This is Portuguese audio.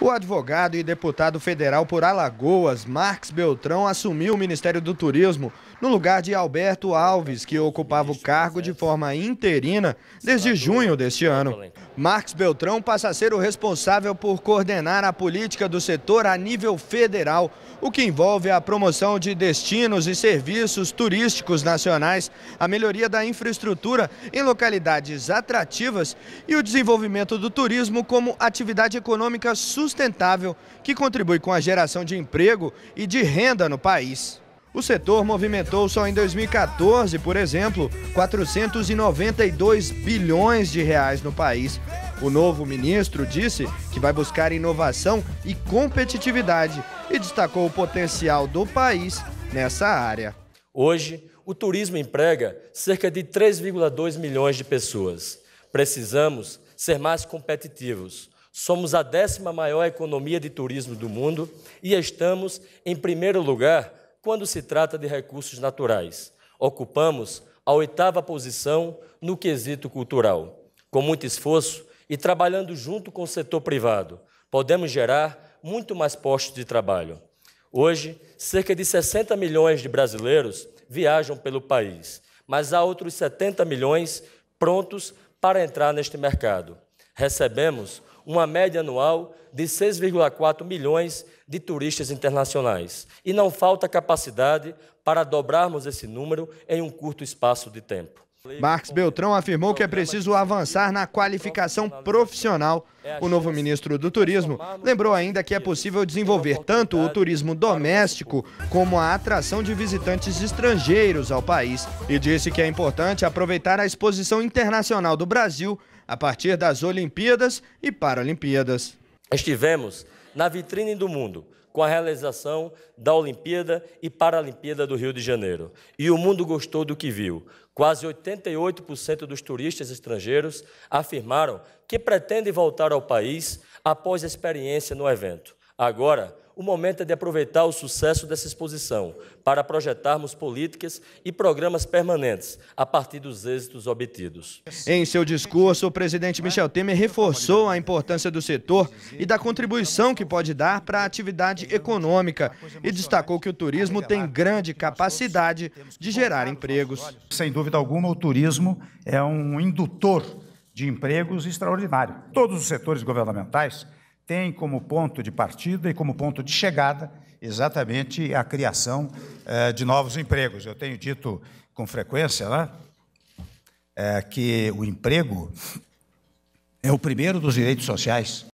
O advogado e deputado federal por Alagoas, Marcos Beltrão, assumiu o Ministério do Turismo no lugar de Alberto Alves, que ocupava o cargo de forma interina desde junho deste ano. Marcos Beltrão passa a ser o responsável por coordenar a política do setor a nível federal, o que envolve a promoção de destinos e serviços turísticos nacionais, a melhoria da infraestrutura em localidades atrativas e o desenvolvimento do turismo como atividade econômica sustentável que contribui com a geração de emprego e de renda no país. O setor movimentou só em 2014, por exemplo, 492 bilhões de reais no país. O novo ministro disse que vai buscar inovação e competitividade e destacou o potencial do país nessa área. Hoje, o turismo emprega cerca de 3,2 milhões de pessoas. Precisamos ser mais competitivos. Somos a décima maior economia de turismo do mundo e estamos em primeiro lugar quando se trata de recursos naturais. Ocupamos a oitava posição no quesito cultural. Com muito esforço e trabalhando junto com o setor privado, podemos gerar muito mais postos de trabalho. Hoje, cerca de 60 milhões de brasileiros viajam pelo país, mas há outros 70 milhões prontos para entrar neste mercado. Recebemos uma média anual de 6,4 milhões de turistas internacionais. E não falta capacidade para dobrarmos esse número em um curto espaço de tempo. Marcos Beltrão afirmou que é preciso avançar na qualificação profissional. O novo ministro do Turismo lembrou ainda que é possível desenvolver tanto o turismo doméstico como a atração de visitantes estrangeiros ao país e disse que é importante aproveitar a exposição internacional do Brasil a partir das Olimpíadas e Paralimpíadas. Estivemos na vitrine do mundo com a realização da Olimpíada e Paralimpíada do Rio de Janeiro. E o mundo gostou do que viu. Quase 88% dos turistas estrangeiros afirmaram que pretendem voltar ao país após a experiência no evento. Agora, o momento é de aproveitar o sucesso dessa exposição para projetarmos políticas e programas permanentes a partir dos êxitos obtidos. Em seu discurso, o presidente Michel Temer reforçou a importância do setor e da contribuição que pode dar para a atividade econômica e destacou que o turismo tem grande capacidade de gerar empregos. Sem dúvida alguma, o turismo é um indutor de empregos extraordinário. Todos os setores governamentais tem como ponto de partida e como ponto de chegada exatamente a criação eh, de novos empregos. Eu tenho dito com frequência né, eh, que o emprego é o primeiro dos direitos sociais.